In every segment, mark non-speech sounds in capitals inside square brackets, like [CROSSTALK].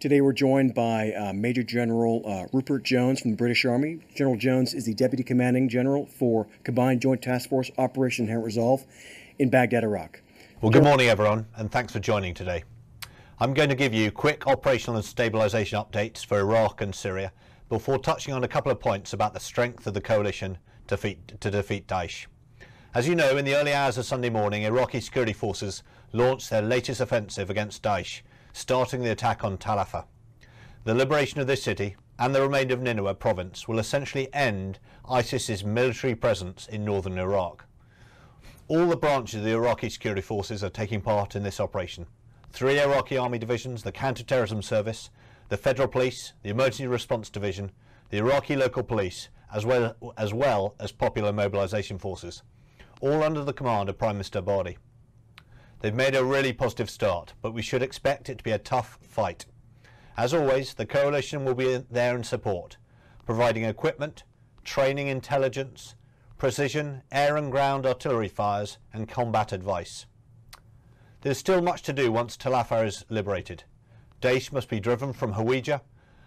Today we're joined by uh, Major General uh, Rupert Jones from the British Army. General Jones is the Deputy Commanding General for Combined Joint Task Force Operation Inherent Resolve in Baghdad, Iraq. Well, good morning, everyone, and thanks for joining today. I'm going to give you quick operational and stabilisation updates for Iraq and Syria before touching on a couple of points about the strength of the coalition to defeat, to defeat Daesh. As you know, in the early hours of Sunday morning, Iraqi security forces launched their latest offensive against Daesh starting the attack on Tal Afar. The liberation of this city and the remainder of Nineveh province will essentially end ISIS's military presence in northern Iraq. All the branches of the Iraqi security forces are taking part in this operation. Three Iraqi army divisions, the counter-terrorism service, the federal police, the emergency response division, the Iraqi local police, as well as, well as popular mobilization forces, all under the command of Prime Minister Abadi. They've made a really positive start, but we should expect it to be a tough fight. As always, the coalition will be there in support, providing equipment, training intelligence, precision, air and ground artillery fires and combat advice. There's still much to do once Tal Afar is liberated. Daesh must be driven from Hawija,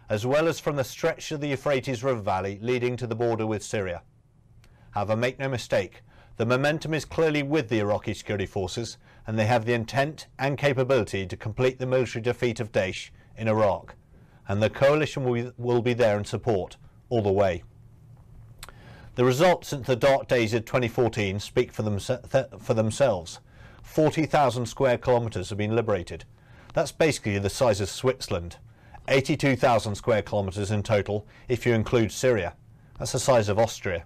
as well as from the stretch of the Euphrates River Valley leading to the border with Syria. However, make no mistake, the momentum is clearly with the Iraqi security forces and they have the intent and capability to complete the military defeat of Daesh in Iraq, and the coalition will be, will be there in support all the way. The results since the dark days of 2014 speak for, for themselves. 40,000 square kilometres have been liberated. That's basically the size of Switzerland. 82,000 square kilometres in total if you include Syria. That's the size of Austria.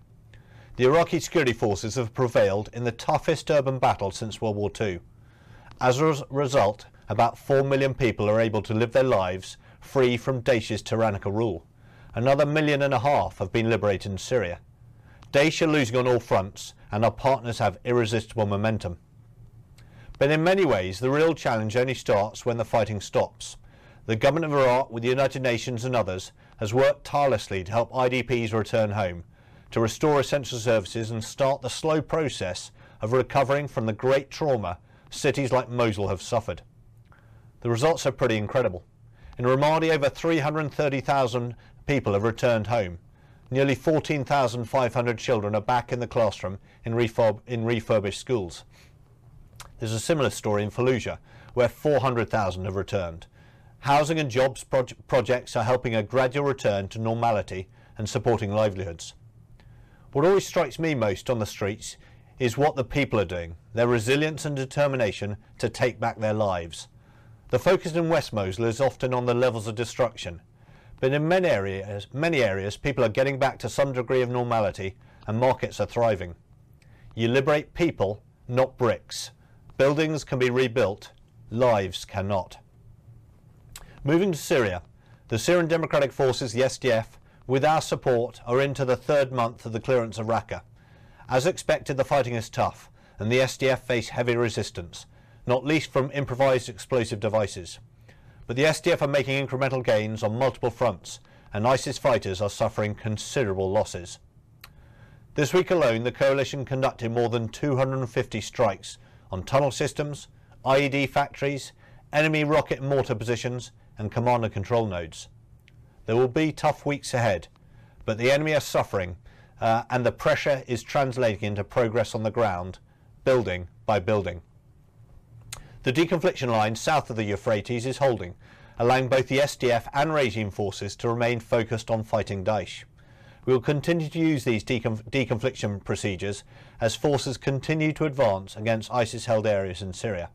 The Iraqi security forces have prevailed in the toughest urban battle since World War II. As a result, about 4 million people are able to live their lives free from Daesh's tyrannical rule. Another million and a half have been liberated in Syria. Daesh are losing on all fronts and our partners have irresistible momentum. But in many ways, the real challenge only starts when the fighting stops. The government of Iraq, with the United Nations and others, has worked tirelessly to help IDPs return home to restore essential services and start the slow process of recovering from the great trauma cities like Mosul have suffered. The results are pretty incredible. In Ramadi, over 330,000 people have returned home. Nearly 14,500 children are back in the classroom in, refurb in refurbished schools. There's a similar story in Fallujah, where 400,000 have returned. Housing and jobs projects are helping a gradual return to normality and supporting livelihoods. What always strikes me most on the streets is what the people are doing, their resilience and determination to take back their lives. The focus in West Mosul is often on the levels of destruction, but in many areas, many areas people are getting back to some degree of normality and markets are thriving. You liberate people, not bricks. Buildings can be rebuilt, lives cannot. Moving to Syria, the Syrian Democratic Forces, the SDF, with our support, are into the third month of the clearance of Raqqa. As expected, the fighting is tough, and the SDF face heavy resistance, not least from improvised explosive devices. But the SDF are making incremental gains on multiple fronts, and ISIS fighters are suffering considerable losses. This week alone, the coalition conducted more than 250 strikes on tunnel systems, IED factories, enemy rocket and mortar positions, and command and control nodes. There will be tough weeks ahead, but the enemy are suffering uh, and the pressure is translating into progress on the ground, building by building. The deconfliction line south of the Euphrates is holding, allowing both the SDF and regime forces to remain focused on fighting Daesh. We will continue to use these deconf deconfliction procedures as forces continue to advance against ISIS-held areas in Syria.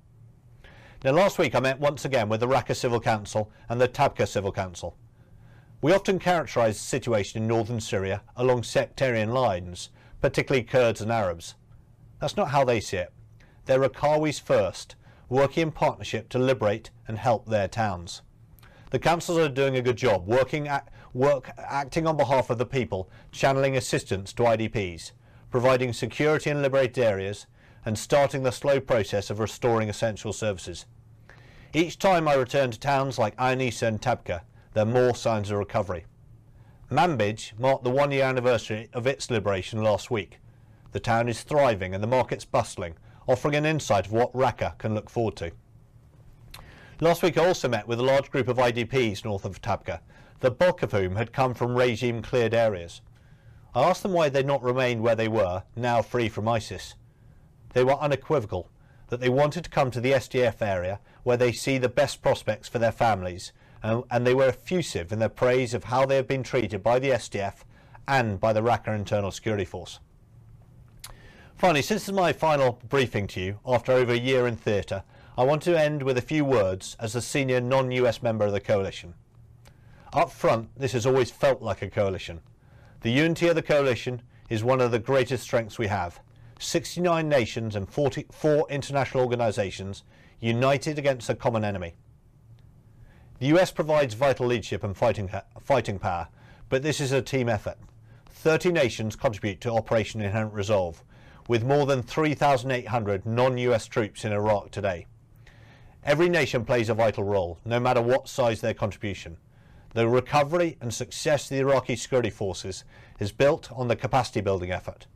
Now last week I met once again with the Raqqa Civil Council and the Tabqa Civil Council. We often characterise the situation in northern Syria along sectarian lines, particularly Kurds and Arabs. That's not how they see it. They're Raqawis first, working in partnership to liberate and help their towns. The councils are doing a good job, working at, work, acting on behalf of the people, channeling assistance to IDPs, providing security in liberated areas, and starting the slow process of restoring essential services. Each time I return to towns like Ain Issa and Tabqa, there are more signs of recovery. Manbij marked the one-year anniversary of its liberation last week. The town is thriving and the market's bustling, offering an insight of what Raqqa can look forward to. Last week I also met with a large group of IDPs north of Tabqa, the bulk of whom had come from regime cleared areas. I asked them why they'd not remained where they were, now free from ISIS. They were unequivocal that they wanted to come to the SDF area where they see the best prospects for their families, and, and they were effusive in their praise of how they have been treated by the SDF and by the Raqqa Internal Security Force. Finally, since this is my final briefing to you after over a year in theatre, I want to end with a few words as the senior non-US member of the coalition. Up front, this has always felt like a coalition. The unity of the coalition is one of the greatest strengths we have. 69 nations and 44 international organisations united against a common enemy. The US provides vital leadership and fighting, fighting power, but this is a team effort. 30 nations contribute to Operation Inherent Resolve, with more than 3,800 non-US troops in Iraq today. Every nation plays a vital role, no matter what size their contribution. The recovery and success of the Iraqi security forces is built on the capacity building effort.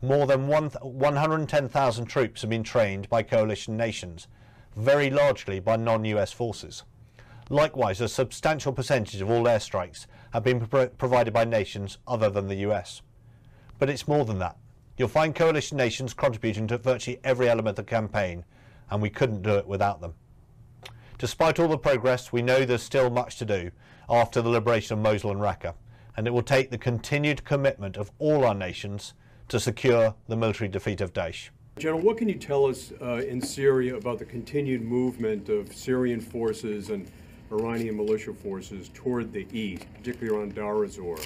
More than 110,000 troops have been trained by coalition nations, very largely by non-US forces. Likewise, a substantial percentage of all airstrikes have been pro provided by nations other than the US. But it's more than that. You'll find coalition nations contributing to virtually every element of the campaign, and we couldn't do it without them. Despite all the progress, we know there's still much to do after the liberation of Mosul and Raqqa, and it will take the continued commitment of all our nations to secure the military defeat of Daesh. General, what can you tell us uh, in Syria about the continued movement of Syrian forces and Iranian militia forces toward the east, particularly around Deir ez-Zor?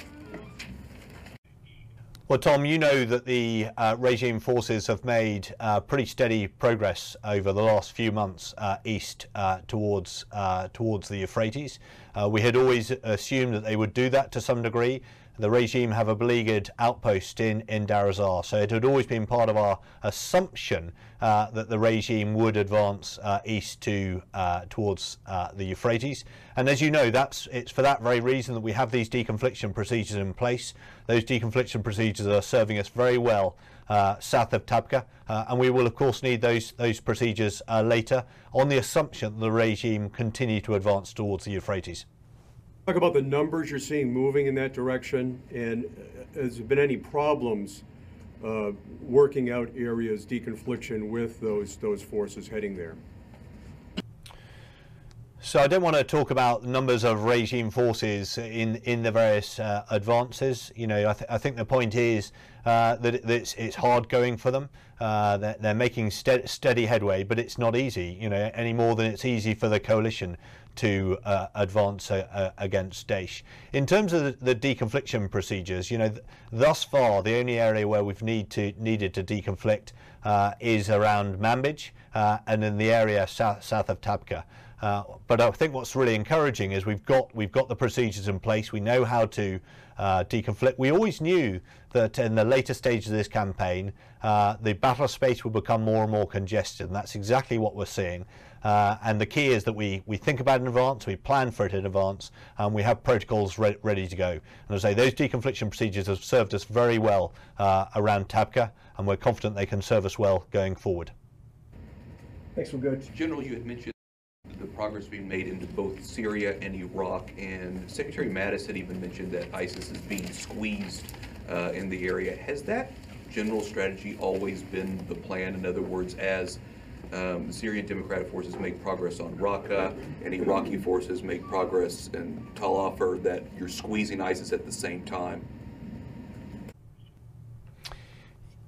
Well, Tom, you know that the uh, regime forces have made uh, pretty steady progress over the last few months uh, east uh, towards uh, towards the Euphrates. Uh, we had always assumed that they would do that to some degree, the regime have a beleaguered outpost in, in ez-Zor. So it had always been part of our assumption uh, that the regime would advance uh, east to uh, towards uh, the Euphrates. And as you know, that's it's for that very reason that we have these deconfliction procedures in place. Those deconfliction procedures are serving us very well uh, south of Tabqa, uh, and we will of course need those those procedures later on the assumption that the regime continue to advance towards the Euphrates. Talk about the numbers you're seeing moving in that direction, and uh, has there been any problems uh, working out areas deconfliction with those those forces heading there? So I don't want to talk about numbers of regime forces in in the various uh, advances. You know, I, th I, think the point is uh, that, that it's, it's, hard going for them. Uh, they're, they're, making ste steady headway, but it's not easy. You know, any more than it's easy for the coalition to uh, advance uh, uh, against Daesh. In terms of the, the deconfliction procedures, you know, th thus far the only area where we've need to, needed to deconflict uh, is around Manbij uh, and in the area south, south of Tabqa. Uh, but I think what's really encouraging is we've got we've got the procedures in place. We know how to uh, deconflict. We always knew that in the later stages of this campaign, uh, the battle space will become more and more congested, and that's exactly what we're seeing. Uh, and the key is that we, we think about it in advance, we plan for it in advance, and we have protocols re ready to go. And as I say, those deconfliction procedures have served us very well uh, around Tabqa, and we're confident they can serve us well going forward. Thanks, we're good. General, you had mentioned the progress being made into both Syria and Iraq, and Secretary Mattis had even mentioned that ISIS is being squeezed uh, in the area. Has that general strategy always been the plan? In other words, as um, Syrian Democratic forces make progress on Raqqa and Iraqi forces make progress in Tal Afar, that you're squeezing ISIS at the same time?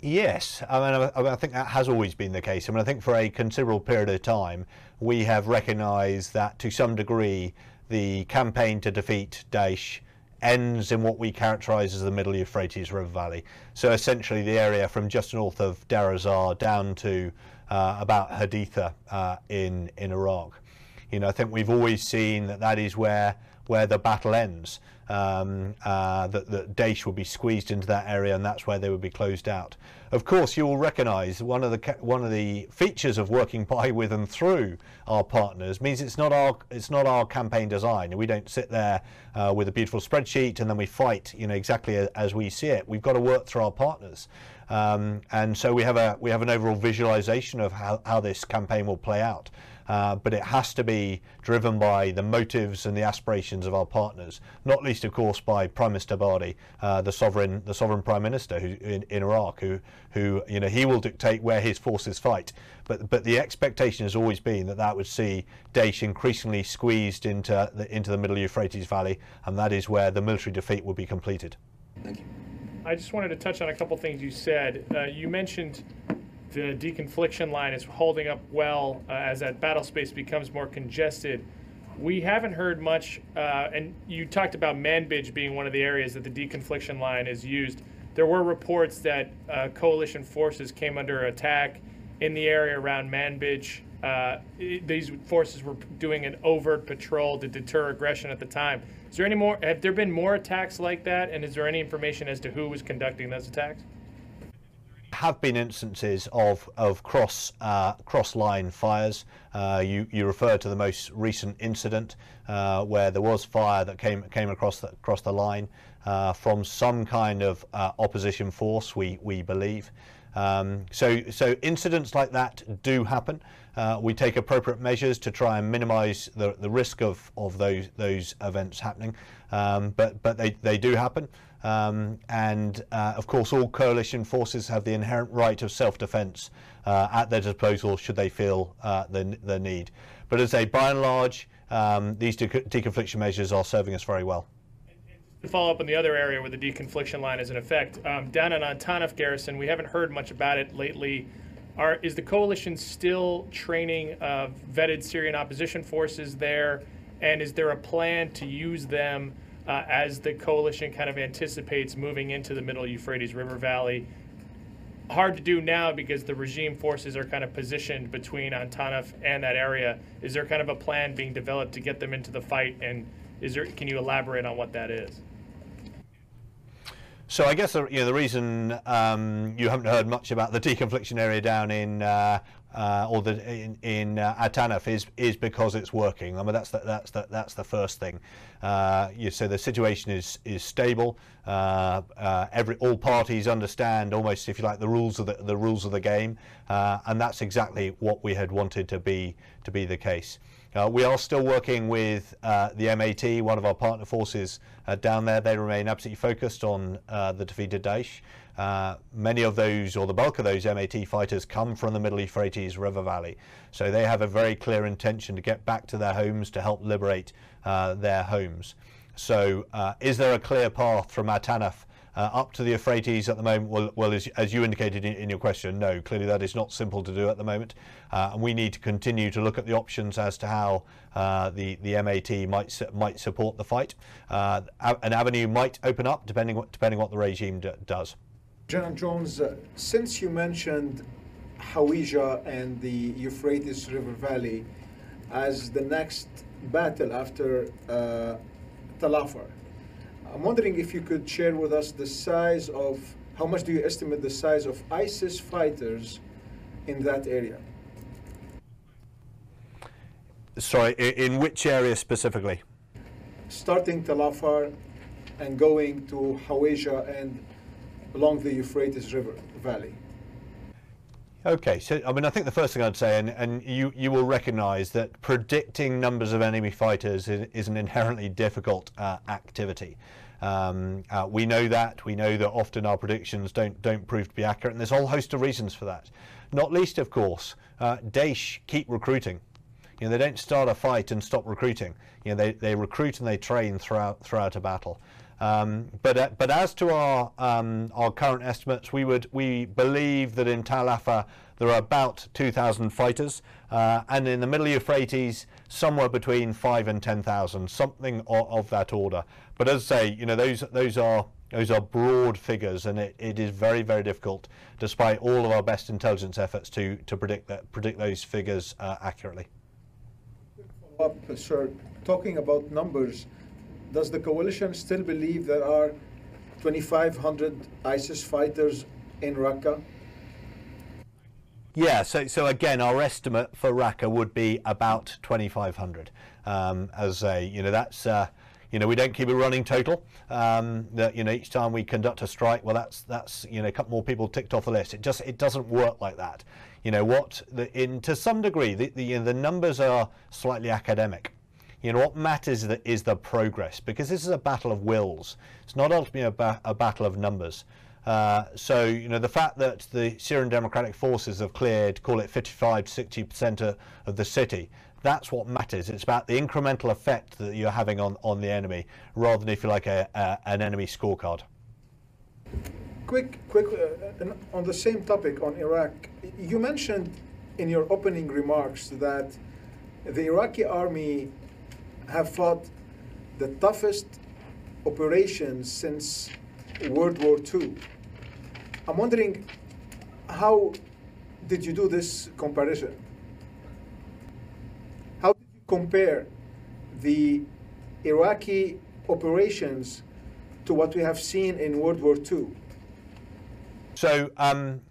Yes, I mean, I, I, think that has always been the case. I mean, I think for a considerable period of time, we have recognised that to some degree, the campaign to defeat Daesh ends in what we characterise as the Middle Euphrates River Valley. So essentially, the area from just north of Deir down to uh, about Haditha uh, in in Iraq. You know, I think we've always seen that that is where where the battle ends. um, uh, that, that Daesh would be squeezed into that area and that's where they would be closed out. Of course, you will recognise one of the one of the features of working by, with, and through our partners means it's not our it's not our campaign design. We don't sit there uh, with a beautiful spreadsheet and then we fight, you know, exactly as we see it. We've got to work through our partners. Um, and so we have a we have an overall visualization of how, how this campaign will play out. Uh, but it has to be driven by the motives and the aspirations of our partners, not least, of course, by Prime Minister Abadi, uh, the sovereign, the sovereign prime minister who, in, in, Iraq, who, who, you know, he will dictate where his forces fight. But, but the expectation has always been that that would see Daesh increasingly squeezed into the, into the Middle Euphrates Valley, and that is where the military defeat will be completed. Thank you. I just wanted to touch on a couple of things you said. Uh, you mentioned the deconfliction line is holding up well uh, as that battle space becomes more congested. We haven't heard much, uh, and you talked about Manbij being one of the areas that the deconfliction line is used. There were reports that uh, coalition forces came under attack in the area around Manbij. Uh, these forces were doing an overt patrol to deter aggression at the time. Is there any more? Have there been more attacks like that? And is there any information as to who was conducting those attacks? Have been instances of, of cross, uh, cross line fires. Uh, you, you refer to the most recent incident uh, where there was fire that came, came across, the, across the line uh, from some kind of uh, opposition force, we, we believe. Um, so, so incidents like that do happen. Uh, we take appropriate measures to try and minimise the, the risk of, of those, those events happening, um, but, but they, they do happen. Um, and uh, of course, all coalition forces have the inherent right of self-defence uh, at their disposal should they feel uh, the, the need. But as a by and large, um, these deconfliction measures are serving us very well. To follow up on the other area where the deconfliction line is in effect, um, down in At Tanf garrison, we haven't heard much about it lately. Are, is the coalition still training uh, vetted Syrian opposition forces there? And is there a plan to use them uh, as the coalition kind of anticipates moving into the middle Euphrates River Valley. Hard to do now because the regime forces are kind of positioned between At Tanf and that area. Is there kind of a plan being developed to get them into the fight? And is there? Can you elaborate on what that is? So I guess the, you know, the reason um, you haven't heard much about the deconfliction area down in uh, uh, or the in, in uh, Atanaf is is because it's working. I mean that's the, that's the, that's the first thing. Uh, you so the situation is is stable. Uh, uh, every all parties understand almost if you like the rules of the the rules of the game, uh, and that's exactly what we had wanted to be to be the case. Uh, we are still working with uh, the MAT, one of our partner forces uh, down there. They remain absolutely focused on uh, the defeated Daesh. Uh, many of those, or the bulk of those MAT fighters come from the Middle Euphrates River Valley. So they have a very clear intention to get back to their homes to help liberate uh, their homes. So is there a clear path from Atanaf uh, up to the Euphrates at the moment, well, well as, as you indicated in, in, your question, no, clearly that is not simple to do at the moment. Uh, and we need to continue to look at the options as to how uh, the, the MAT might, might support the fight. Uh, an avenue might open up depending, depending what the regime does. General Jones, uh, since you mentioned Hawija and the Euphrates River Valley as the next battle after uh, Tal Afar, I'm wondering if you could share with us the size of, how much do you estimate the size of ISIS fighters in that area? Sorry, in which area specifically? Starting Tal Afar and going to Hawija and along the Euphrates River Valley. Okay, so I mean, I think the first thing I'd say, and, and you, you will recognise that predicting numbers of enemy fighters is, is an inherently difficult uh, activity. Um, uh, we know that. We know that often our predictions don't don't prove to be accurate, and there's a whole host of reasons for that. Not least, of course, uh, Daesh keep recruiting. You know, they don't start a fight and stop recruiting. You know, they, they recruit and they train throughout throughout a battle. Um, but uh, but as to our um, our current estimates, we would we believe that in Tal Afar there are about 2,000 fighters, uh, and in the Middle Euphrates somewhere between five and 10,000, something of, of, that order. But as I say, you know those those are those are broad figures, and it, it is very very difficult, despite all of our best intelligence efforts, to to predict that predict those figures uh, accurately. Up, sir, talking about numbers does the coalition still believe there are 2,500 ISIS fighters in Raqqa? Yeah, so so again, our estimate for Raqqa would be about 2,500. Um, as a, you know, that's uh, you know, we don't keep a running total. Um, that you know, each time we conduct a strike, well, that's that's you know, a couple more people ticked off the list. It just it doesn't work like that. You know what? The, in to some degree, the the, you know, the numbers are slightly academic. You know what matters is the, progress because this is a battle of wills. It's not ultimately a, ba a battle of numbers. Uh, so, you know, the fact that the Syrian Democratic Forces have cleared, call it 55 to 60% of the city, that's what matters. It's about the incremental effect that you're having on, on the enemy, rather than, if you like, a, a an enemy scorecard. Quick, quick, uh, on the same topic on Iraq, you mentioned in your opening remarks that the Iraqi army have fought the toughest operations since World War II. I'm wondering how did you do this comparison? How did you compare the Iraqi operations to what we have seen in World War II? So, um,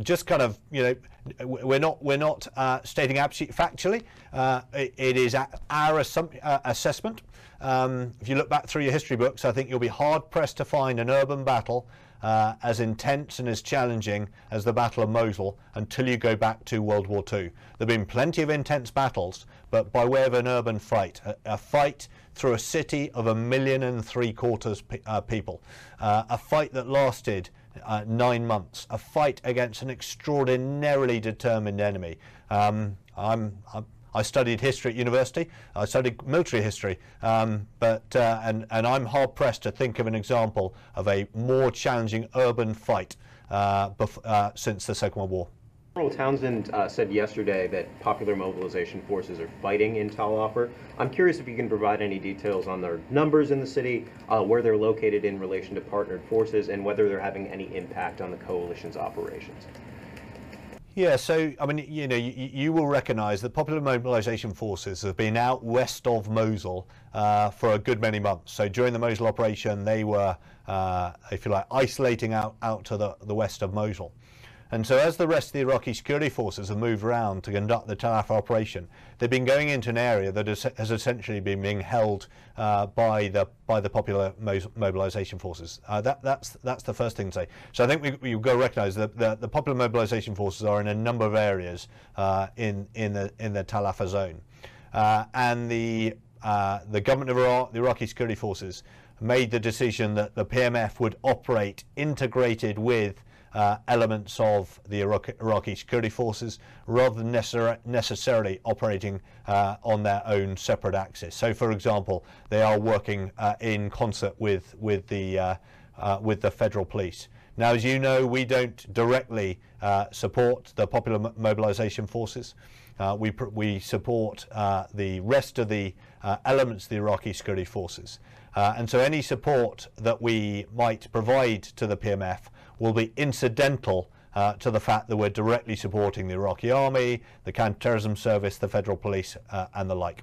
just kind of, you know, we're not we're not uh, stating absolutely factually. Uh, it, it is our uh, assessment. Um, if you look back through your history books, I think you'll be hard pressed to find an urban battle uh, as intense and as challenging as the Battle of Mosul until you go back to World War II. There have been plenty of intense battles, but by way of an urban fight, a, a fight through a city of a million and three quarters pe uh, people, uh, a fight that lasted uh, nine months, a fight against an extraordinarily determined enemy. Um, I'm, I'm, i studied history at university. I studied military history, um, but uh, and and I'm hard pressed to think of an example of a more challenging urban fight uh, uh since the Second World War. General Townsend uh, said yesterday that popular mobilization forces are fighting in Tal Afar. I'm curious if you can provide any details on their numbers in the city, uh, where they're located in relation to partnered forces, and whether they're having any impact on the coalition's operations. Yeah, so I mean, you know, you, you will recognise that Popular Mobilisation Forces have been out west of Mosul uh, for a good many months. So during the Mosul operation, they were, uh, if you like, isolating out out to the the west of Mosul. And so as the rest of the Iraqi security forces have moved around to conduct the Tal Afar operation, they've been going into an area that has, essentially been being held uh, by the by the popular mobilization forces. Uh, that, that's that's the first thing to say. So I think we, we've got to recognise that the, the, popular mobilization forces are in a number of areas uh, in in the in the Tal Afar zone, uh, and the uh, the government of Iraq, the Iraqi security forces, made the decision that the PMF would operate integrated with uh, elements of the Iraqi, security forces rather than necessar necessarily operating uh, on their own separate axis. So, for example, they are working uh, in concert with, with, the, uh, uh, with the federal police. Now, as you know, we don't directly uh, support the popular mobilization forces. we, we support the rest of the elements of the Iraqi security forces. and so any support that we might provide to the PMF will be incidental uh, to the fact that we're directly supporting the Iraqi army, the counterterrorism service, the federal police, uh, and the like.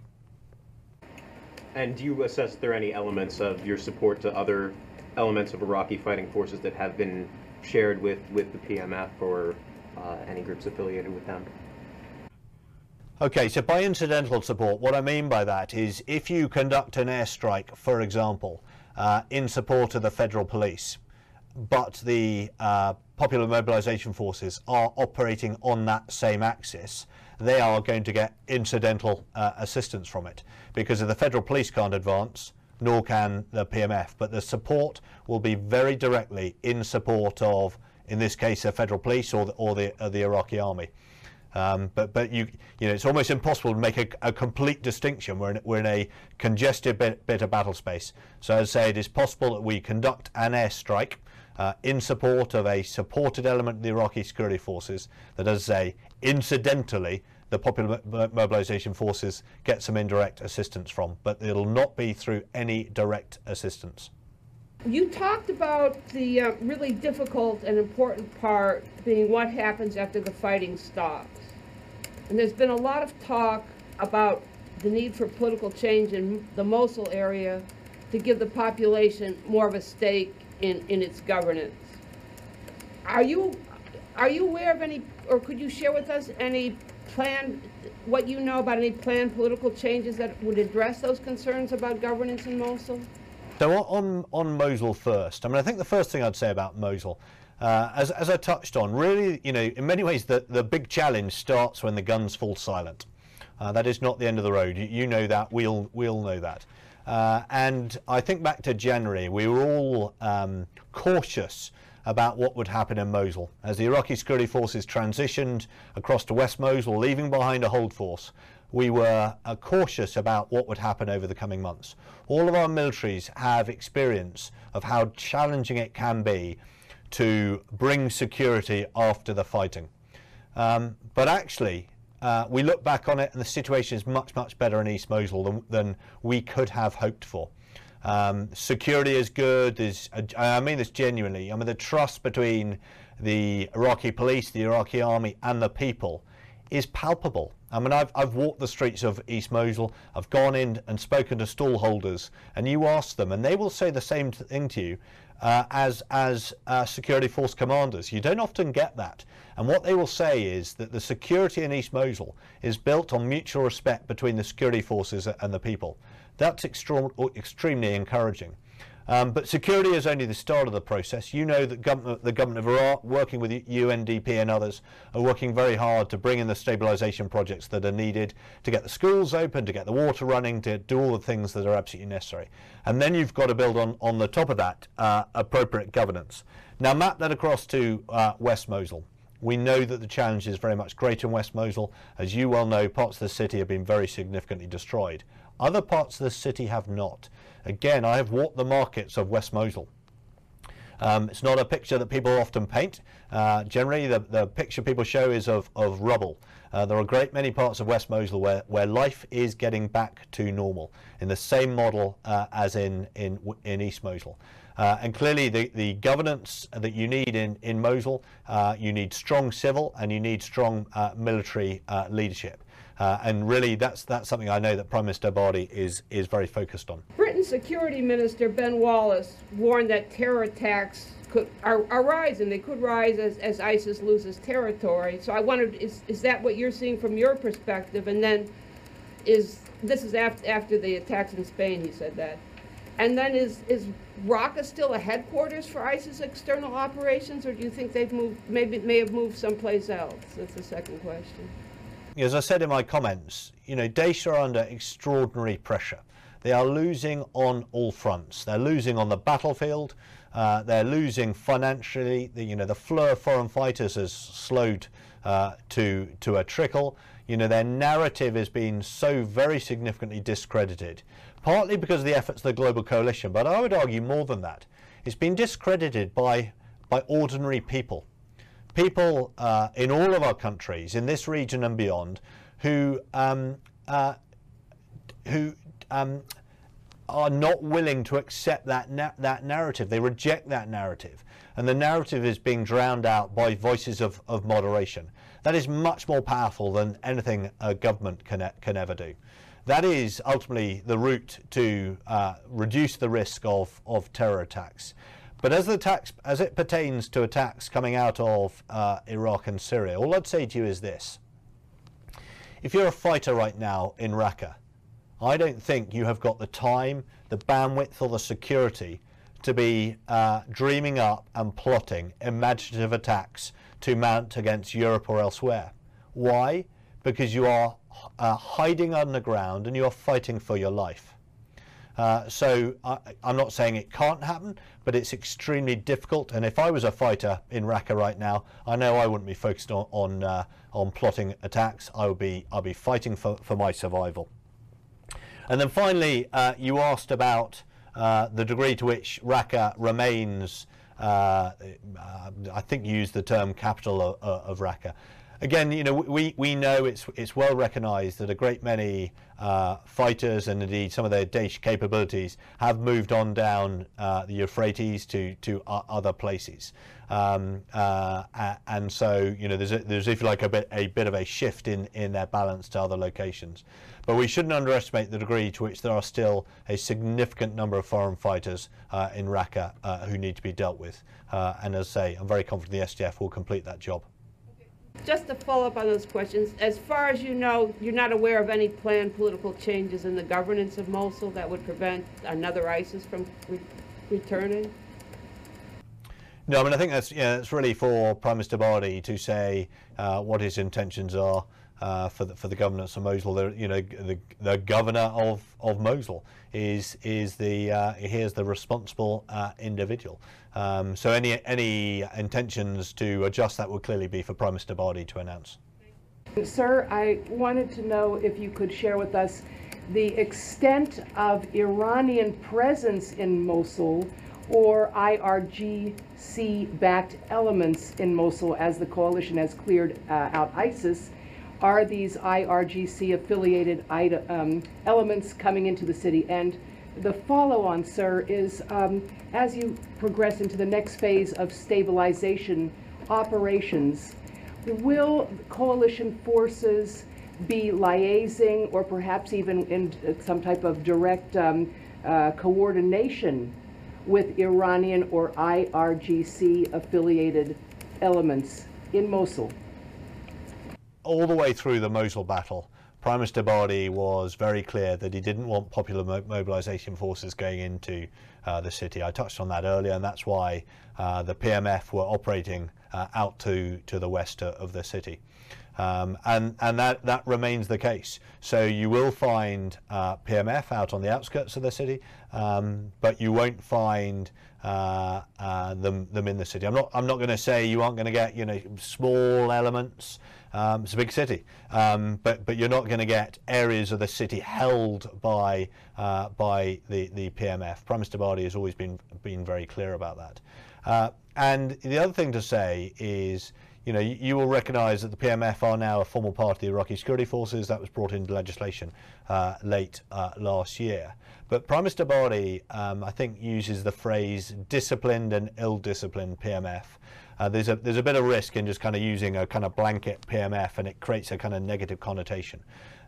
And do you assess there are any elements of your support to other elements of Iraqi fighting forces that have been shared with, with the PMF or uh, any groups affiliated with them? Okay, so by incidental support, what I mean by that is if you conduct an airstrike, for example, uh, in support of the federal police, but the uh, popular mobilization forces are operating on that same axis, they are going to get incidental uh, assistance from it because if the federal police can't advance, nor can the PMF, but the support will be very directly in support of, in this case, the federal police or the, or the, uh, the Iraqi army. Um, but but you you know it's almost impossible to make a, a complete distinction. We're in, we're in a congested bit, bit of battle space. So as I say, it is possible that we conduct an airstrike uh, in support of a supported element of the Iraqi security forces that, as I say, incidentally, the Popular Mobilization Forces get some indirect assistance from, but it'll not be through any direct assistance. You talked about the uh, really difficult and important part being what happens after the fighting stops. And there's been a lot of talk about the need for political change in the Mosul area to give the population more of a stake in, in its governance. Are you, are you aware of any, or could you share with us any plan, what you know about any planned political changes that would address those concerns about governance in Mosul? So on, on Mosul first, I mean, I think the first thing I'd say about Mosul, uh, as, as I touched on, really, you know, in many ways, the, the big challenge starts when the guns fall silent. Uh, that is not the end of the road. You, you know that. We'll, we'll know that. Uh, and I think back to January, we were all um, cautious about what would happen in Mosul. As the Iraqi security forces transitioned across to West Mosul, leaving behind a hold force, we were uh, cautious about what would happen over the coming months. All of our militaries have experience of how challenging it can be to bring security after the fighting. Um, but actually, uh, we look back on it and the situation is much, much better in East Mosul than, than we could have hoped for. Um, security is good. There's, I mean this genuinely. I mean the trust between the Iraqi police, the Iraqi army, and the people is palpable. I mean, I've, I've walked the streets of East Mosul. I've gone in and spoken to stallholders, and you ask them, and they will say the same thing to you uh, as as uh, security force commanders. You don't often get that, and what they will say is that the security in East Mosul is built on mutual respect between the security forces and the people. That's extremely encouraging. Um, but security is only the start of the process. You know that government, the government of Iraq, working with UNDP and others, are working very hard to bring in the stabilisation projects that are needed to get the schools open, to get the water running, to do all the things that are absolutely necessary. And then you've got to build on, on the top of that uh, appropriate governance. Now map that across to uh, West Mosul. We know that the challenge is very much greater in West Mosul. As you well know, parts of the city have been very significantly destroyed. Other parts of the city have not. Again, I have walked the markets of West Mosul. Um, it's not a picture that people often paint. Uh, generally, the, the picture people show is of, of rubble. Uh, there are a great many parts of West Mosul where, where life is getting back to normal in the same model uh, as in, in, in East Mosul. Uh, and clearly, the, the governance that you need in, in Mosul, uh, you need strong civil and you need strong uh, military leadership. Uh, and really, that's that's something I know that Prime Minister Abadi is is very focused on. Britain's Security Minister Ben Wallace warned that terror attacks could are, are rising. They could rise as, as ISIS loses territory. So I wondered, is is that what you're seeing from your perspective? And then, is this is after after the attacks in Spain? He said that. And then is is Raqqa still a headquarters for ISIS external operations, or do you think they've moved, maybe may have moved someplace else? That's the second question. As I said in my comments, you know, Daesh are under extraordinary pressure. They are losing on all fronts. They're losing on the battlefield. Uh, they're losing financially. The, you know, the flow of foreign fighters has slowed uh, to to a trickle. You know, their narrative has been so very significantly discredited, partly because of the efforts of the global coalition, but I would argue more than that. It's been discredited by by ordinary people people uh, in all of our countries, in this region and beyond, who um, uh, who um, are not willing to accept that na that narrative. They reject that narrative, and the narrative is being drowned out by voices of, of moderation. That is much more powerful than anything a government can can ever do. That is ultimately the route to uh, reduce the risk of, of terror attacks. But as the tax, as it pertains to attacks coming out of uh, Iraq and Syria, all I'd say to you is this: if you're a fighter right now in Raqqa, I don't think you have got the time, the bandwidth, or the security to be uh, dreaming up and plotting imaginative attacks to mount against Europe or elsewhere. Why? Because you are uh, hiding underground and you are fighting for your life. Uh, so I, am not saying it can't happen, but it's extremely difficult. And if I was a fighter in Raqqa right now, I know I wouldn't be focused on on, uh, on plotting attacks. I would be I'll be fighting for, for my survival. And then finally, uh, you asked about uh, the degree to which Raqqa remains. Uh, I think you used the term capital of, of Raqqa. Again, you know, we, we know it's it's well recognised that a great many uh, fighters and indeed some of their Daesh capabilities have moved on down uh, the Euphrates to to other places, um, uh, and so you know there's a, there's if you like a bit a bit of a shift in in their balance to other locations, but we shouldn't underestimate the degree to which there are still a significant number of foreign fighters uh, in Raqqa uh, who need to be dealt with, uh, and as I say, I'm very confident the SDF will complete that job. Just to follow up on those questions, as far as you know, you're not aware of any planned political changes in the governance of Mosul that would prevent another ISIS from re returning? No, I mean, I think that's, yeah, it's really for Prime Minister Abadi to say uh, what his intentions are uh, for the for the governance of Mosul. The, you know, the, the governor of, of Mosul is is the uh, the responsible uh, individual. Um, so any any intentions to adjust that would clearly be for Prime Minister Abadi to announce. Sir, I wanted to know if you could share with us the extent of Iranian presence in Mosul or IRGC-backed elements in Mosul as the coalition has cleared uh, out ISIS are these IRGC affiliated um, elements coming into the city? And the follow on, sir, is um, as you progress into the next phase of stabilization operations, will coalition forces be liaising or perhaps even in some type of direct um, uh, coordination with Iranian or IRGC affiliated elements in Mosul? All the way through the Mosul battle, Prime Minister Abadi was very clear that he didn't want popular mo mobilization forces going into uh, the city. I touched on that earlier, and that's why uh, the PMF were operating uh, out to, to the west of the city. Um, and and that, that remains the case. So you will find uh, PMF out on the outskirts of the city, um, but you won't find uh, uh, them them in the city. I'm not I'm not going to say you aren't going to get you know small elements. Um, it's a big city, um, but but you're not going to get areas of the city held by uh, by the the PMF. Prime Minister Abadi has always been been very clear about that. Uh, and the other thing to say is you know, you, you will recognise that the PMF are now a formal part of the Iraqi security forces. That was brought into legislation uh, late uh, last year. But Prime Minister Abadi, um, I think, uses the phrase disciplined and ill-disciplined PMF. Uh, there's a there's a bit of risk in just kind of using a kind of blanket PMF, and it creates a kind of negative connotation.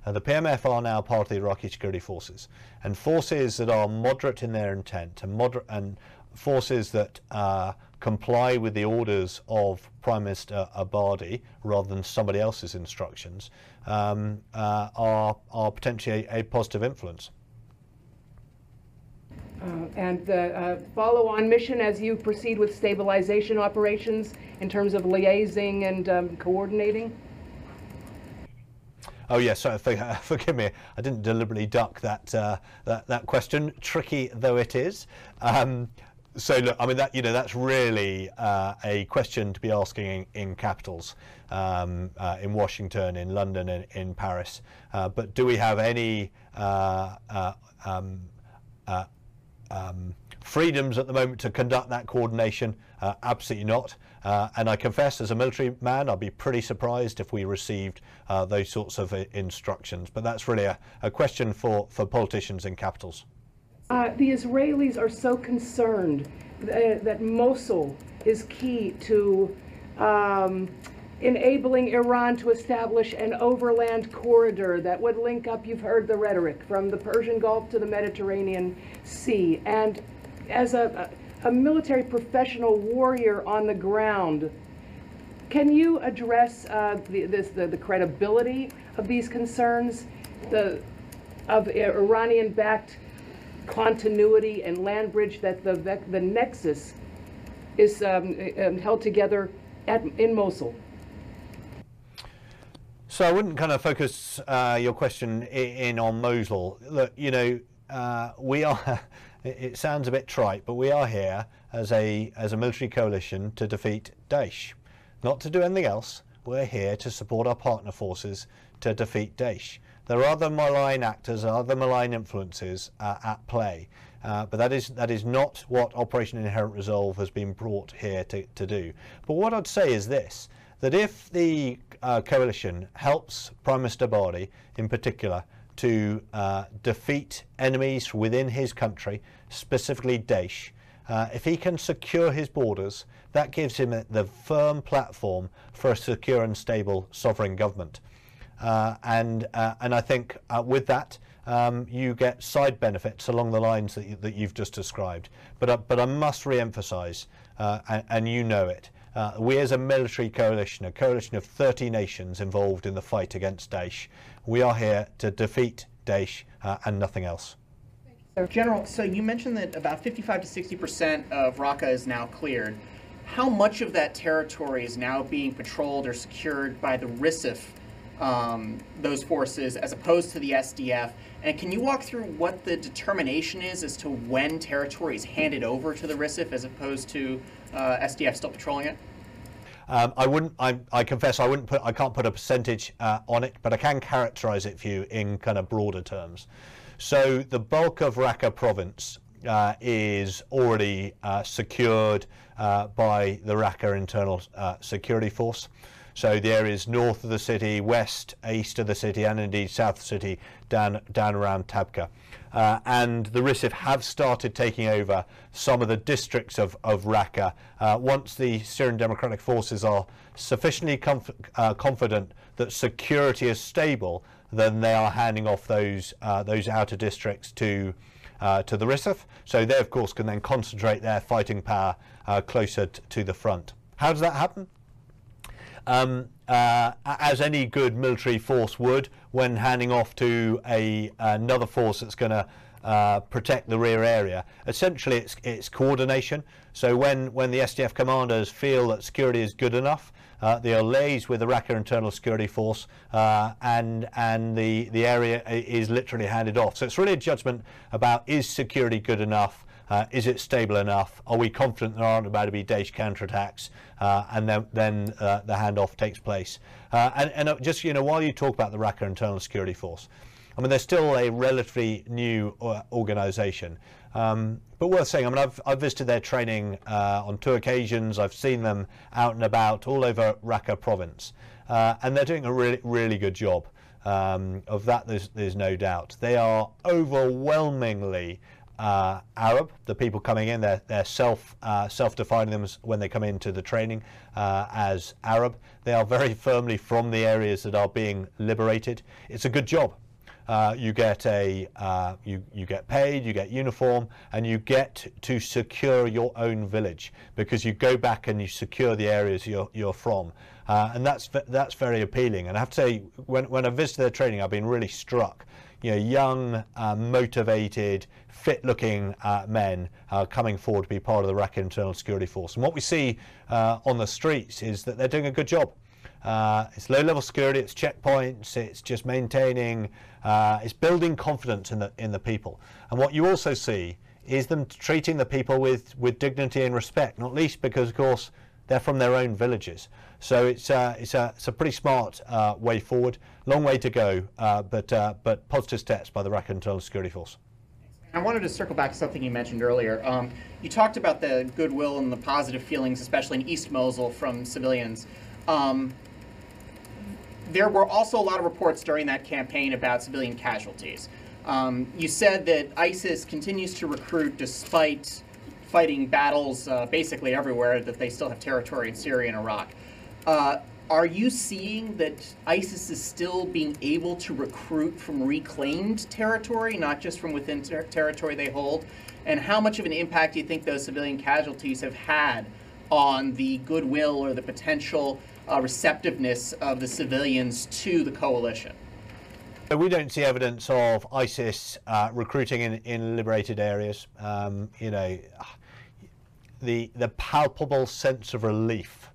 Uh, the PMF are now part of the Iraqi security forces, and forces that are moderate in their intent and and forces that uh, comply with the orders of Prime Minister Abadi rather than somebody else's instructions um, uh, are, are potentially a, a positive influence. Uh, and the uh, follow-on mission as you proceed with stabilization operations in terms of liaising and um, coordinating? Oh yes, so [LAUGHS] forgive me. I didn't deliberately duck that uh, that, that question, tricky though it is. Um, so look, I mean that you know that's really uh, a question to be asking in, in capitals, um, uh, in Washington, in London, in, in Paris. Uh, but do we have any uh, uh, um, uh, um, freedoms at the moment to conduct that coordination? absolutely not. and I confess, as a military man, I'd be pretty surprised if we received those sorts of instructions. But that's really a, a question for, for politicians in capitals. Uh, the Israelis are so concerned that, that Mosul is key to um, enabling Iran to establish an overland corridor that would link up, you've heard the rhetoric, from the Persian Gulf to the Mediterranean Sea. And as a, a military professional warrior on the ground, can you address uh, the, this, the, the credibility of these concerns, the, of Iranian-backed continuity and land bridge that the, the nexus is um, um, held together at, in Mosul. So I wouldn't kind of focus uh, your question in, on Mosul. Look, you know, uh, we are. [LAUGHS] it sounds a bit trite, but we are here as a as a military coalition to defeat Daesh, not to do anything else. We're here to support our partner forces to defeat Daesh. There are other malign actors, other malign influences uh, at play, uh, but that is that is not what Operation Inherent Resolve has been brought here to, to do. But what I'd say is this, that if the uh, coalition helps Prime Minister Abadi, in particular, to uh, defeat enemies within his country, specifically Daesh. Uh, if he can secure his borders, that gives him the firm platform for a secure and stable sovereign government. Uh, and uh, and I think uh, with that um, you get side benefits along the lines that, you, that you've just described. But but I must re-emphasise, uh, and, and, you know it. Uh, we as a military coalition, a coalition of 30 nations involved in the fight against Daesh, we are here to defeat Daesh and nothing else. General, so you mentioned that about 55 to 60 percent of Raqqa is now cleared. How much of that territory is now being patrolled or secured by the RISF um, those forces as opposed to the SDF? And can you walk through what the determination is as to when territory is handed over to the RISF as opposed to uh, SDF still patrolling it? Um, I wouldn't. I, I, confess I wouldn't put. I can't put a percentage uh, on it, but I can characterise it for you in kind of broader terms. So the bulk of Raqqa province uh, is already uh, secured uh, by the Raqqa Internal uh, Security Force. So the areas north of the city, west, east of the city, and indeed south of the city, down, down around Tabqa. Uh, and the RISF have started taking over some of the districts of, of Raqqa. Uh, once the Syrian Democratic Forces are sufficiently conf uh, confident that security is stable, then they are handing off those, uh, those outer districts to, uh, to the RISF. So they, of course, can then concentrate their fighting power uh, closer to the front. How does that happen? Um, uh, as any good military force would when handing off to a, another force that's going to uh, protect the rear area. Essentially, it's, it's coordination. So when, when the SDF commanders feel that security is good enough, uh, they'll liaise with the Raqqa Internal Security Force uh, and, and the, the area is literally handed off. So it's really a judgment about is security good enough uh, is it stable enough? Are we confident there aren't about to be Daesh counterattacks? Uh, and then, then uh, the handoff takes place. Uh, and, and uh, just, you know, while you talk about the Raqqa Internal Security Force, I mean, they're still a relatively new uh, organisation. Um, but worth saying, I mean, I've, I've visited their training on two occasions. I've seen them out and about all over Raqqa province. and they're doing a really, really good job. Um, of that, there's, there's no doubt. They are overwhelmingly uh, Arab. The people coming in, they're, they're self uh, self-defining them when they come into the training uh, as Arab. They are very firmly from the areas that are being liberated. It's a good job. Uh, you get a uh, you you get paid, you get uniform, and you get to secure your own village because you go back and you secure the areas you're you're from, uh, and that's that's very appealing. And I have to say, when when I visited their training, I've been really struck you know, young, uh, motivated, fit-looking uh, men uh, coming forward to be part of the Raqqa Internal Security Force. And what we see uh, on the streets is that they're doing a good job. Uh, it's low-level security, it's checkpoints, it's just maintaining, uh, it's building confidence in the in the people. And what you also see is them treating the people with with dignity and respect, not least because, of course, they're from their own villages. So it's, uh, it's, a, it's a pretty smart uh, way forward. Long way to go, uh, but, uh, but positive steps by the Raqqa Internal Security Force. I wanted to circle back to something you mentioned earlier. Um, you talked about the goodwill and the positive feelings, especially in East Mosul, from civilians. Um, there were also a lot of reports during that campaign about civilian casualties. Um, you said that ISIS continues to recruit despite fighting battles uh, basically everywhere, that they still have territory in Syria and Iraq. Uh, are you seeing that ISIS is still being able to recruit from reclaimed territory, not just from within ter territory they hold? And how much of an impact do you think those civilian casualties have had on the goodwill or the potential uh, receptiveness of the civilians to the coalition? We don't see evidence of ISIS uh, recruiting in, in liberated areas. Um, you know, the the palpable sense of relief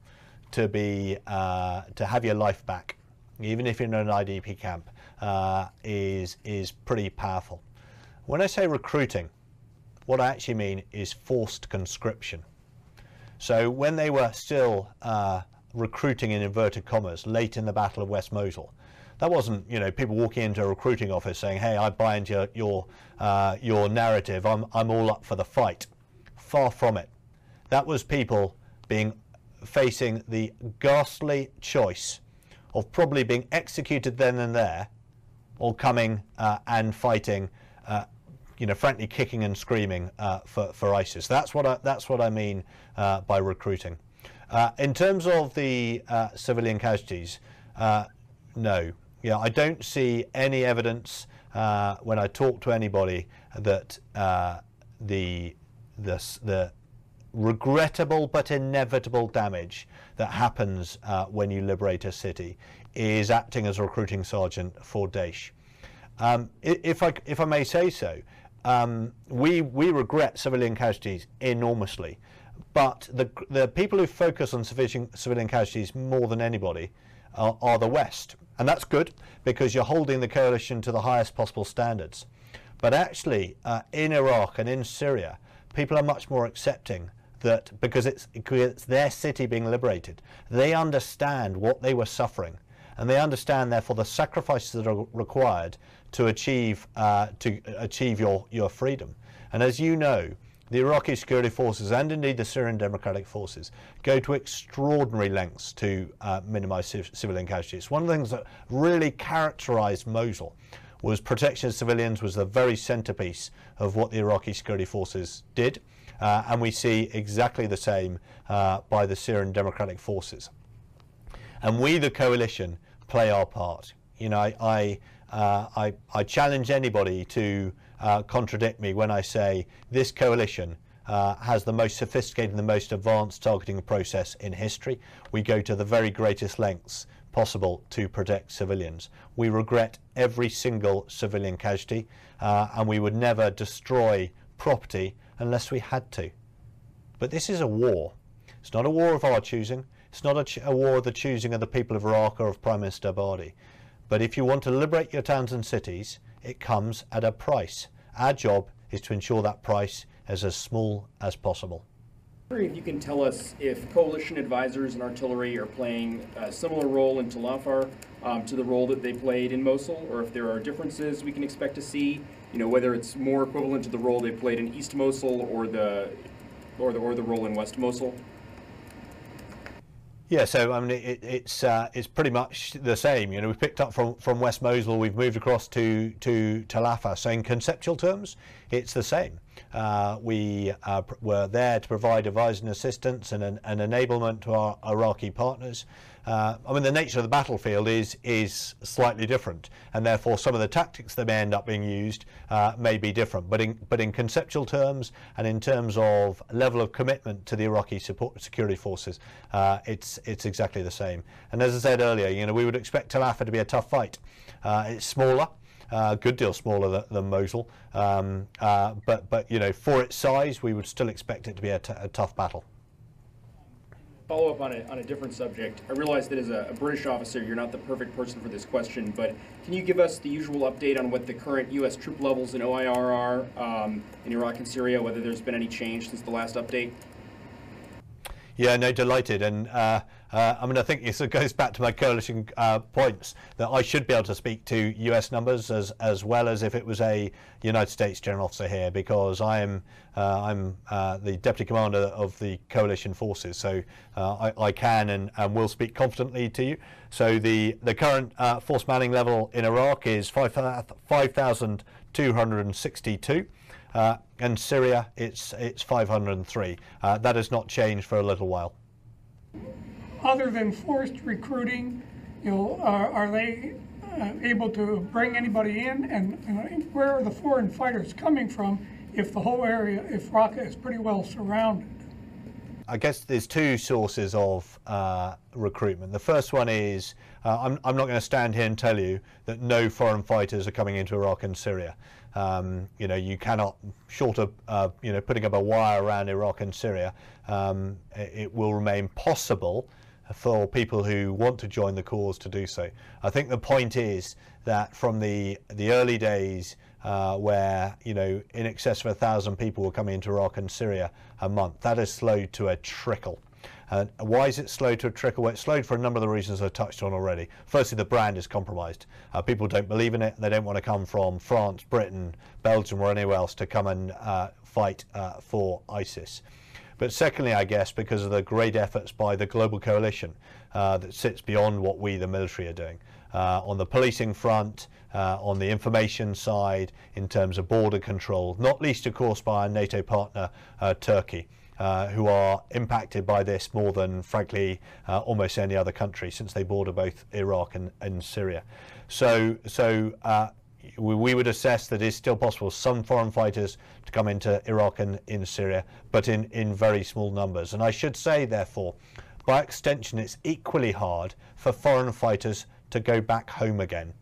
to be uh, to have your life back, even if you're in an IDP camp, uh, is is pretty powerful. When I say recruiting, what I actually mean is forced conscription. So when they were still uh, recruiting in inverted commas late in the Battle of West Mosul, that wasn't you know people walking into a recruiting office saying, "Hey, I buy into your your, uh, your narrative. I'm I'm all up for the fight." Far from it. That was people being facing the ghastly choice of probably being executed then and there or coming uh, and fighting, uh, you know, frankly kicking and screaming uh, for, for ISIS. That's what I, that's what I mean uh, by recruiting. Uh, in terms of the uh, civilian casualties, no. Yeah, I don't see any evidence when I talk to anybody that the, the, the regrettable but inevitable damage that happens uh, when you liberate a city is acting as a recruiting sergeant for Daesh. Um, if, I, if I may say so, um, we, we regret civilian casualties enormously, but the, the people who focus on civilian, civilian casualties more than anybody are, are the West. And that's good because you're holding the coalition to the highest possible standards. But actually, uh, in Iraq and in Syria, people are much more accepting that because it's, it's their city being liberated, they understand what they were suffering and they understand therefore the sacrifices that are required to achieve uh, to achieve your, your freedom. And as you know, the Iraqi security forces and indeed the Syrian Democratic Forces go to extraordinary lengths to uh, minimize civ civilian casualties. One of the things that really characterized Mosul was protection of civilians was the very centerpiece of what the Iraqi security forces did. Uh, and we see exactly the same uh, by the Syrian Democratic Forces. And we, the coalition, play our part. You know, I, I, uh, I, I challenge anybody to uh, contradict me when I say this coalition uh, has the most sophisticated and the most advanced targeting process in history. We go to the very greatest lengths possible to protect civilians. We regret every single civilian casualty uh, and we would never destroy property unless we had to. But this is a war. It's not a war of our choosing. It's not a, a, war of the choosing of the people of Iraq or of Prime Minister Abadi. But if you want to liberate your towns and cities, it comes at a price. Our job is to ensure that price is as small as possible. If you can tell us if coalition advisors and artillery are playing a similar role in Tal Afar um, to the role that they played in Mosul, or if there are differences we can expect to see, you know, whether it's more equivalent to the role they played in East Mosul or the, or the, or the role in West Mosul. Yeah, so I mean, it, it's uh, it's pretty much the same. You know, we've picked up from, from West Mosul, we've moved across to to Tal Afar. So in conceptual terms, it's the same. Uh, we uh, were there to provide advice and assistance and an, an enablement to our Iraqi partners. Uh, I mean, the nature of the battlefield is is slightly different, and therefore some of the tactics that may end up being used uh, may be different. But in but in conceptual terms and in terms of level of commitment to the Iraqi support security forces, uh, it's it's exactly the same. And as I said earlier, you know, we would expect Tal Afar to be a tough fight. Uh, it's smaller. A uh, good deal smaller than, than Mosul, um, uh, but but you know for its size, we would still expect it to be a, tough battle follow up on a, on a different subject. I realize that as a, a, British officer, you're not the perfect person for this question, but can you give us the usual update on what the current U.S. troop levels in OIR are um, in Iraq and Syria, whether there's been any change since the last update? Yeah, no, delighted. And uh, uh, I mean, I think it goes back to my coalition uh, points that I should be able to speak to US numbers as, as well as if it was a United States general officer here, because I am uh, I'm uh, the deputy commander of the coalition forces, so uh, I, I, can and, and will speak confidently to you. So the the current force manning level in Iraq is 5,262. Uh, and Syria, it's it's 503. Uh, that has not changed for a little while. Other than forced recruiting, you know, are, are they uh, able to bring anybody in, and, and, where are the foreign fighters coming from if the whole area, if Raqqa is pretty well surrounded? I guess there's two sources of uh, recruitment. The first one is uh, I'm, I'm, not going to stand here and tell you that no foreign fighters are coming into Iraq and Syria. Um, you know, you cannot, short of uh, you know putting up a wire around Iraq and Syria, um, it, it, will remain possible for people who want to join the cause to do so. I think the point is that from the the early days uh, where you know in excess of a thousand people were coming into Iraq and Syria a month, that has slowed to a trickle. Uh, why is it slow to a trickle? Well, it's slowed for a number of the reasons I touched on already. Firstly, the brand is compromised. Uh, people don't believe in it. They don't want to come from France, Britain, Belgium, or anywhere else to come and uh, fight uh, for ISIS. But secondly, I guess, because of the great efforts by the global coalition uh, that sits beyond what we, the military, are doing. Uh, on the policing front, uh, on the information side, in terms of border control, not least, of course, by our NATO partner, uh, Turkey. Uh, who are impacted by this more than, frankly, uh, almost any other country since they border both Iraq and, and Syria. So, so uh, we, we, would assess that it's still possible some foreign fighters to come into Iraq and in Syria, but in, in very small numbers. And I should say, therefore, by extension, it's equally hard for foreign fighters to go back home again.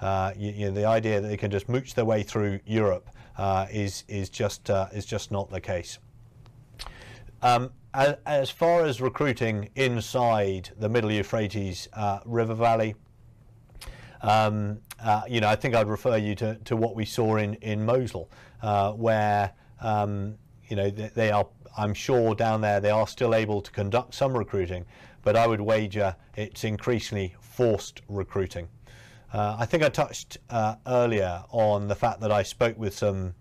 Uh, you, you know, the idea that they can just mooch their way through Europe uh, is is just uh, is just not the case. Um, as, as, far as recruiting inside the Middle Euphrates uh, River Valley, um, uh, you know, I think I'd refer you to, to what we saw in in Mosul, uh, where um, you know they, they, are. I'm sure down there they are still able to conduct some recruiting, but I would wager it's increasingly forced recruiting. Uh, I think I touched uh, earlier on the fact that I spoke with some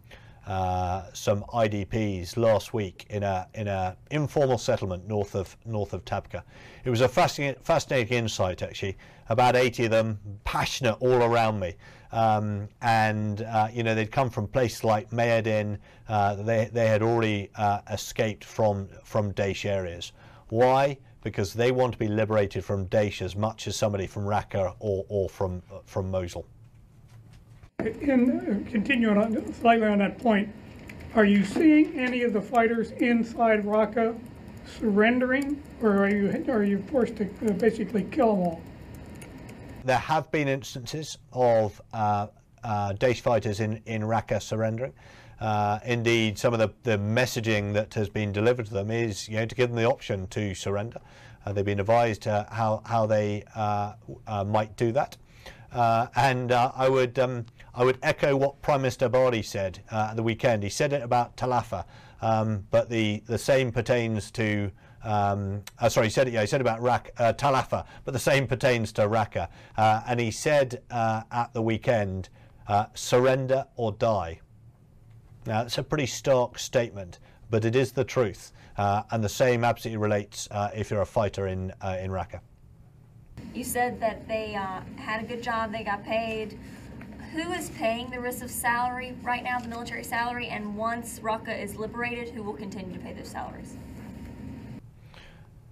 uh, some IDPs last week in a in a informal settlement north of north of Tabqa. It was a fascinating fascinating insight actually. About 80 of them, passionate all around me, um, and uh, you know they'd come from places like Mayadin. Uh, they they had already uh, escaped from from Daesh areas. Why? Because they want to be liberated from Daesh as much as somebody from Raqqa or or from from Mosul. Uh, continuing on slightly on that point, are you seeing any of the fighters inside Raqqa surrendering, or are you are you forced to uh, basically kill them all? There have been instances of uh, uh, Daesh fighters in in Raqqa surrendering. Uh, indeed, some of the, the messaging that has been delivered to them is you know to give them the option to surrender. Uh, they've been advised uh, how how they might do that. Uh, and uh, I would um, I would echo what Prime Minister Abadi said uh, at the weekend. He said it about Tal um, but the the same pertains to. Um, uh, sorry, he said. Yeah, he said about Rak, uh, but the same pertains to Raqqa. Uh, and he said at the weekend, "Surrender or die." Now, it's a pretty stark statement, but it is the truth, and the same absolutely relates if you're a fighter in in Raqqa. You said that they uh, had a good job, they got paid. Who is paying the RISF salary right now, the military salary, and once Raqqa is liberated, who will continue to pay those salaries?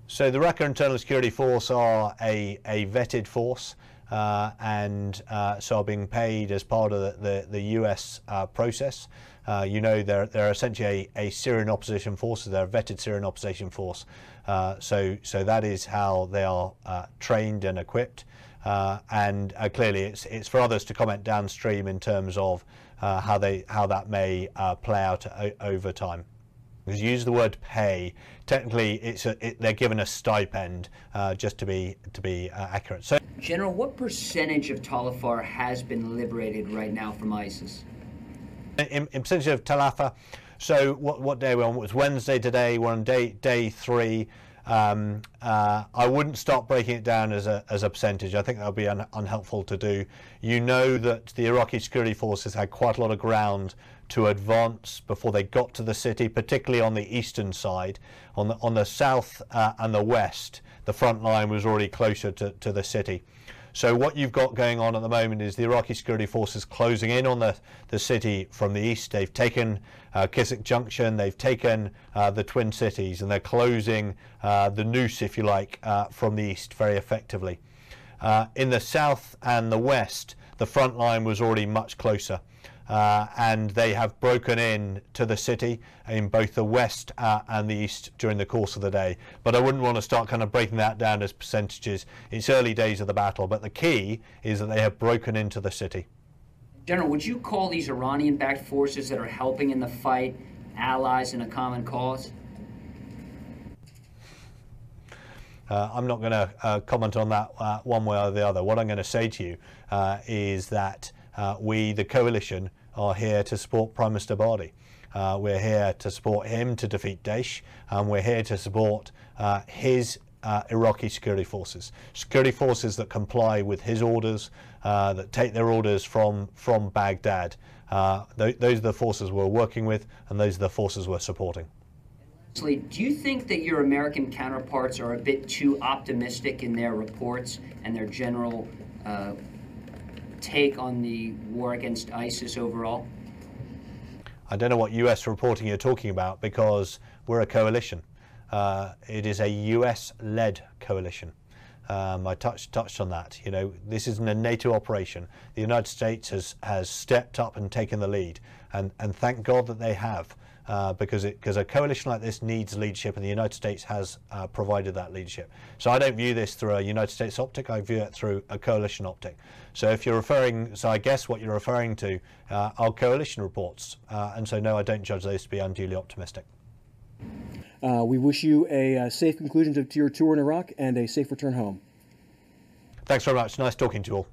So the Raqqa Internal Security Force are a, a vetted force. Uh, and uh, so are being paid as part of the, the, the US uh, process. Uh, you know, they're, they're essentially a, a Syrian opposition force, so they're a vetted Syrian opposition force. Uh, so, so that is how they are uh, trained and equipped. And clearly, it's it's for others to comment downstream in terms of how they how that may play out over time. Because you use the word pay, technically, it's a, it, they're given a stipend uh, just to be to be uh, accurate. So, General, what percentage of Tal Afar has been liberated right now from ISIS? In, in percentage of Tal Afar, so what, what day are we on? It was Wednesday today. We're on day day three. Um, uh, I wouldn't start breaking it down as a, as a percentage. I think that would be un, unhelpful to do. You know that the Iraqi security forces had quite a lot of ground to advance before they got to the city, particularly on the eastern side. On the, on the south uh, and the west, the front line was already closer to, to the city. So what you've got going on at the moment is the Iraqi security forces closing in on the, the city from the east. They've taken uh, Kisik Junction, they've taken uh, the Twin Cities, and they're closing uh, the noose, if you like, uh, from the east very effectively. Uh, in the south and the west, the front line was already much closer uh, and they have broken in to the city in both the west uh, and the east during the course of the day. But I wouldn't want to start kind of breaking that down as percentages. It's early days of the battle, but the key is that they have broken into the city. General, would you call these Iranian backed forces that are helping in the fight allies in a common cause? Uh, I'm not going to uh, comment on that uh, one way or the other. What I'm going to say to you uh, is that uh, we, the coalition, are here to support Prime Minister Abadi. Uh, we're here to support him to defeat Daesh, and we're here to support his uh, Iraqi security forces, security forces that comply with his orders, uh, that take their orders from from Baghdad. Uh, th those are the forces we're working with, and those are the forces we're supporting. Lastly, do you think that your American counterparts are a bit too optimistic in their reports and their general uh, take on the war against ISIS overall? I don't know what US reporting you're talking about because we're a coalition. Uh, it is a US led coalition. Um, I touched touched on that. You know, this isn't a NATO operation. The United States has has stepped up and taken the lead, and and thank God that they have, uh, because it because a coalition like this needs leadership, and the United States has uh, provided that leadership. So I don't view this through a United States optic. I view it through a coalition optic. So if you're referring, so I guess what you're referring to uh, are coalition reports, uh, and so no, I don't judge those to be unduly optimistic. Uh, we wish you a uh, safe conclusion to, your tour in Iraq and a safe return home. Thanks very much. Nice talking to you all.